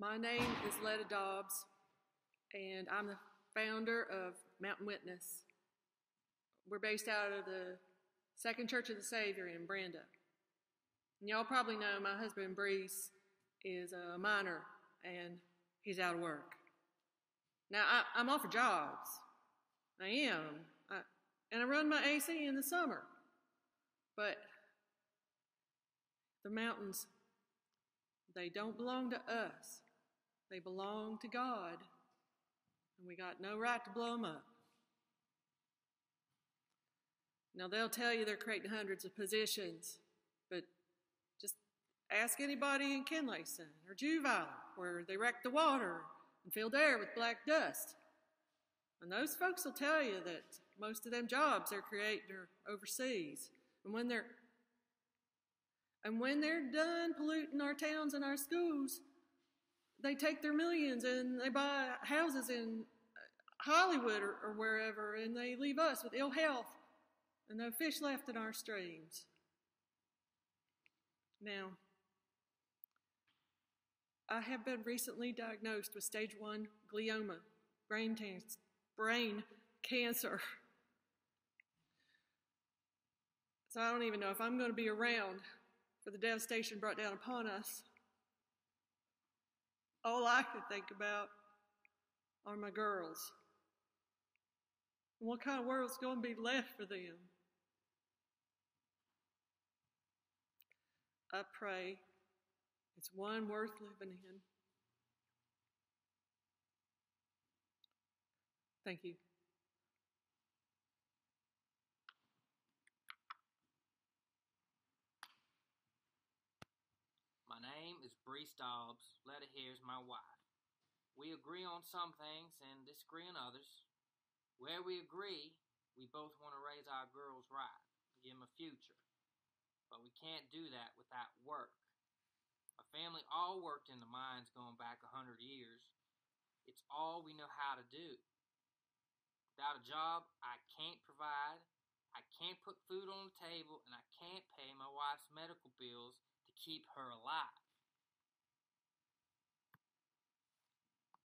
My name is Ledda Dobbs, and I'm the founder of Mountain Witness. We're based out of the Second Church of the Savior in Brenda. And y'all probably know my husband, Brees, is a miner, and he's out of work. Now, I, am offered jobs. I am. I, and I run my AC in the summer. But the mountains, they don't belong to us. They belong to God, and we got no right to blow them up. Now, they'll tell you they're creating hundreds of positions, but just ask anybody in Kinlayson or Juville where they wreck the water and filled air with black dust. And those folks will tell you that most of them jobs they're creating are overseas. And when they're and when they're done polluting our towns and our schools, they take their millions and they buy houses in Hollywood or, or wherever, and they leave us with ill health and no fish left in our streams. Now, I have been recently diagnosed with stage one glioma, brain, brain cancer. So I don't even know if I'm going to be around for the devastation brought down upon us all I can think about are my girls. What kind of world's going to be left for them? I pray it's one worth living in. Thank you. My name is Brees Dobbs. Ledda here is my wife. We agree on some things and disagree on others. Where we agree, we both want to raise our girls right, give them a future. But we can't do that without work. My family all worked in the mines going back a hundred years. It's all we know how to do. Without a job, I can't provide, I can't put food on the table, and I can't pay my wife's medical bills to keep her alive.